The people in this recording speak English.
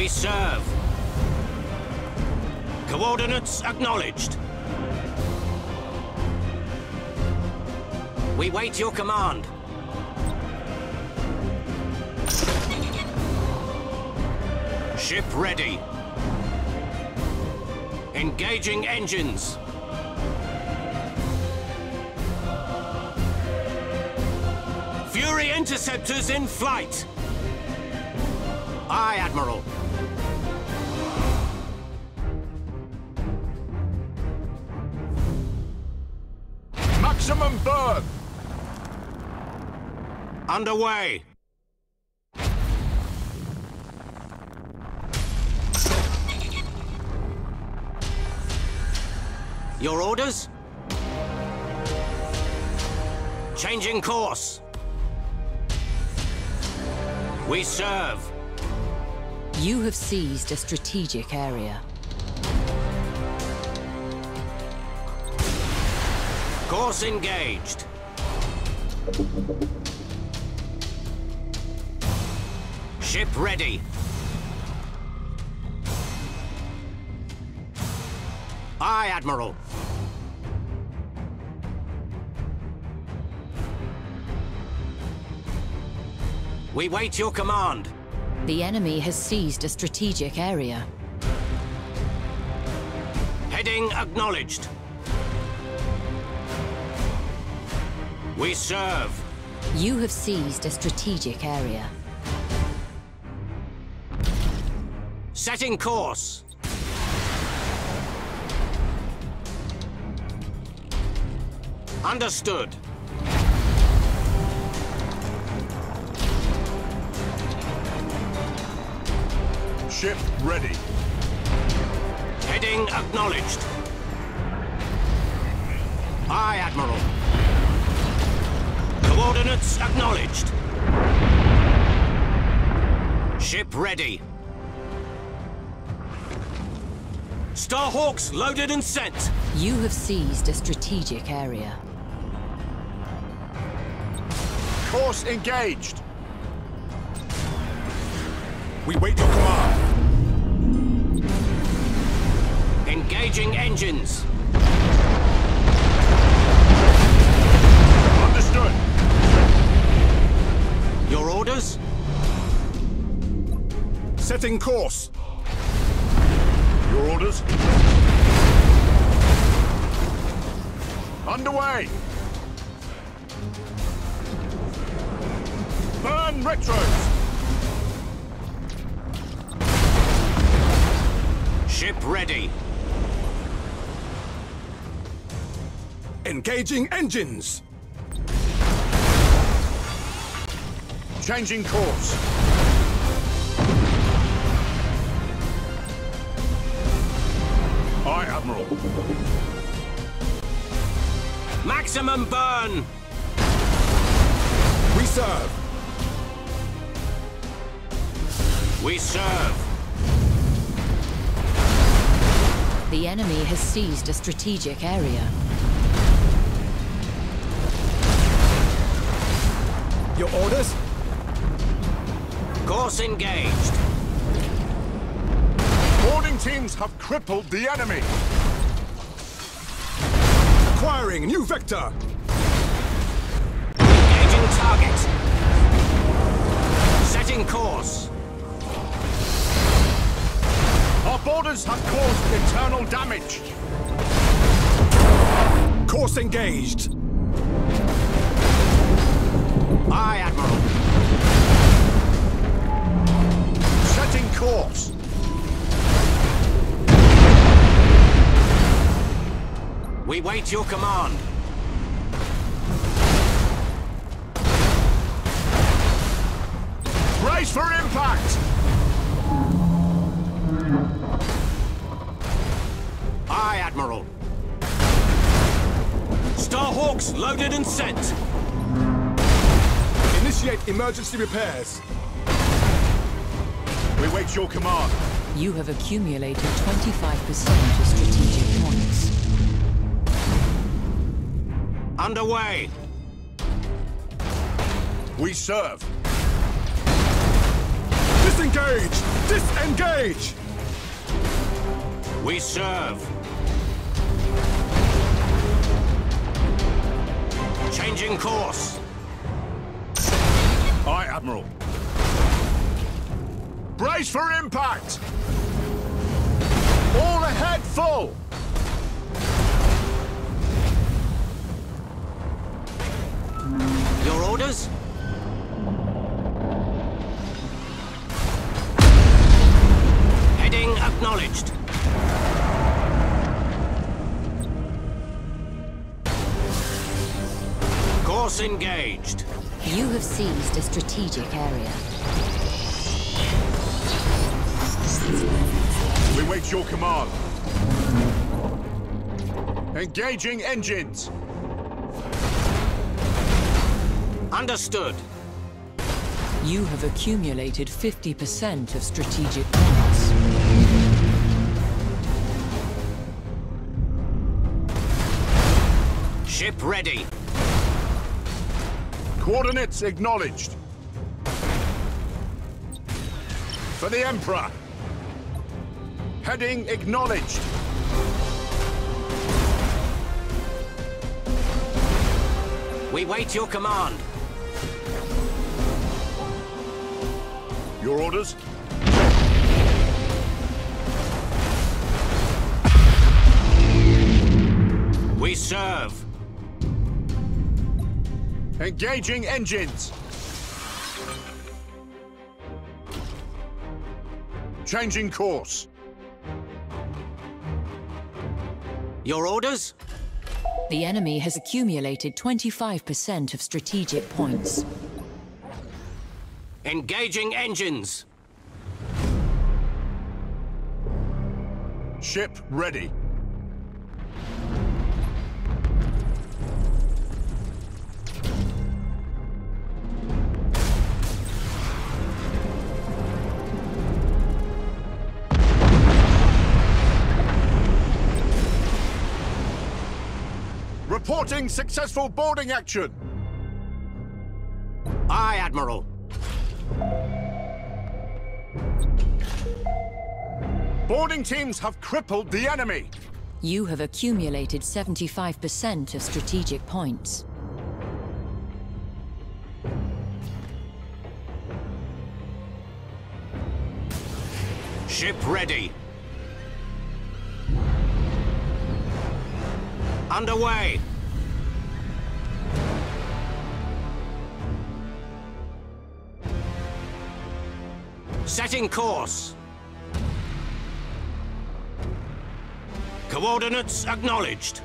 We serve. Coordinates acknowledged. We wait your command. Ship ready. Engaging engines. Fury interceptors in flight. Aye, Admiral. Maximum burn! Underway. Your orders? Changing course. We serve. You have seized a strategic area. Course engaged. Ship ready. Aye, Admiral. We wait your command. The enemy has seized a strategic area. Heading acknowledged. We serve. You have seized a strategic area. Setting course. Understood. Ship ready. Heading acknowledged. Aye, Admiral. Coordinates acknowledged. Ship ready. Starhawks loaded and sent. You have seized a strategic area. Course engaged. We wait your command. Engaging engines. Orders? Setting course. Your orders? Underway! Burn retros! Ship ready. Engaging engines. Changing course. Aye, Admiral. Maximum burn. We serve. We serve. The enemy has seized a strategic area. Your orders? Course engaged. Boarding teams have crippled the enemy. Acquiring new vector. Engaging target. Setting course. Our boarders have caused internal damage. Course engaged. We wait your command. Brace for impact! Aye, Admiral. Starhawks loaded and sent. Initiate emergency repairs. We wait your command. You have accumulated 25% Underway. We serve. This Force engage! Disengage! We serve. Changing course. Aye, Admiral. Brace for impact! All ahead full! Your orders? Heading acknowledged. Course engaged. You have seized a strategic area. We wait your command. Engaging engines. Understood. You have accumulated 50% of strategic points. Ship ready. Coordinates acknowledged. For the Emperor. Heading acknowledged. We wait your command. Your orders? We serve. Engaging engines. Changing course. Your orders? The enemy has accumulated 25% of strategic points. Engaging engines. Ship ready. Reporting successful boarding action. Aye, Admiral. Boarding teams have crippled the enemy. You have accumulated 75% of strategic points. Ship ready. Underway. Setting course. Coordinates acknowledged.